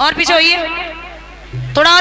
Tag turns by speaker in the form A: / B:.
A: और पीछे होइए थोड़ा